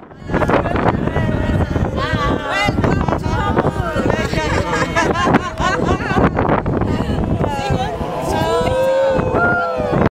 you